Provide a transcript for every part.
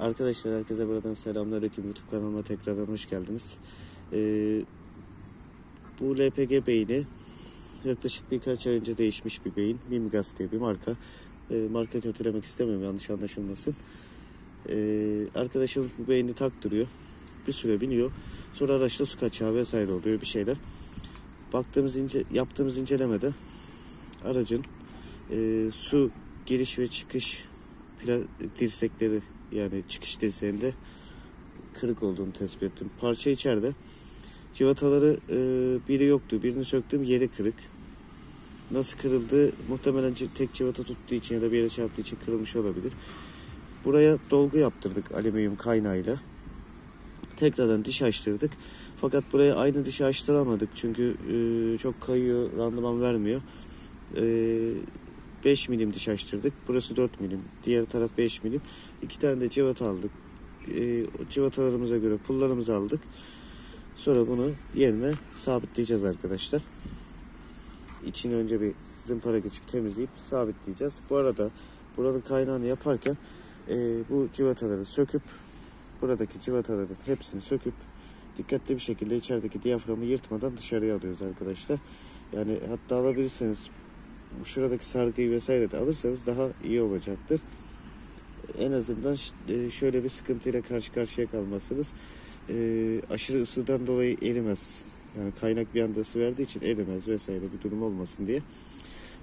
Arkadaşlar herkese buradan selamünaleyküm. YouTube kanalıma tekrardan hoş geldiniz. Ee, bu LPG beyni yaklaşık birkaç ay önce değişmiş bir beyin. Mimgas diye bir marka. Ee, marka kötülemek istemiyorum yanlış anlaşılmasın. Ee, arkadaşım bu beyni taktırıyor. Bir süre biniyor. Sonra araçta su kaçağı vesaire oluyor bir şeyler. Baktığımız ince, yaptığımız incelemede aracın e, su giriş ve çıkış dirsekleri yani çıkış dirseğinde kırık olduğunu tespit ettim. Parça içeride. Civataları e, biri yoktu. Birini söktüm yeri kırık. Nasıl kırıldı? Muhtemelen tek civata tuttuğu için ya da bir yere çarptığı için kırılmış olabilir. Buraya dolgu yaptırdık alüminyum kaynağıyla. Tekrardan diş açtırdık. Fakat buraya aynı dişi açtıramadık çünkü e, çok kayıyor, randıman vermiyor. E, 5 milim diş açtırdık. Burası 4 milim. Diğer taraf 5 milim. İki tane de civata aldık. E, o civatalarımıza göre pullarımızı aldık. Sonra bunu yerine sabitleyeceğiz arkadaşlar. İçini önce bir zımpara geçip temizleyip sabitleyeceğiz. Bu arada buranın kaynağını yaparken e, bu civataları söküp buradaki civataların hepsini söküp dikkatli bir şekilde içerideki diyaframı yırtmadan dışarıya alıyoruz arkadaşlar. Yani hatta alabilirseniz şuradaki sargıyı vesaire de alırsanız daha iyi olacaktır. En azından e, şöyle bir sıkıntıyla karşı karşıya kalmazsınız. E, aşırı ısıdan dolayı erimez. Yani kaynak bir anda ısı verdiği için erimez vesaire bir durum olmasın diye.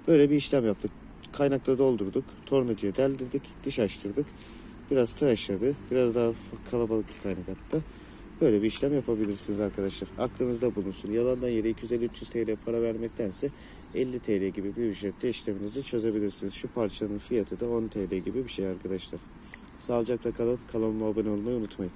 Böyle bir işlem yaptık. Kaynakla doldurduk. Tornacıya deldirdik. Diş açtırdık. Biraz tıraşladı. Biraz daha kalabalık bir kaynak hatta. Böyle bir işlem yapabilirsiniz arkadaşlar. Aklınızda bulunsun. Yalandan yere 250-300 TL para vermektense 50 TL gibi bir ücrette işleminizi çözebilirsiniz. Şu parçanın fiyatı da 10 TL gibi bir şey arkadaşlar. Sağlıcakla kalın. Kanalıma abone olmayı unutmayın.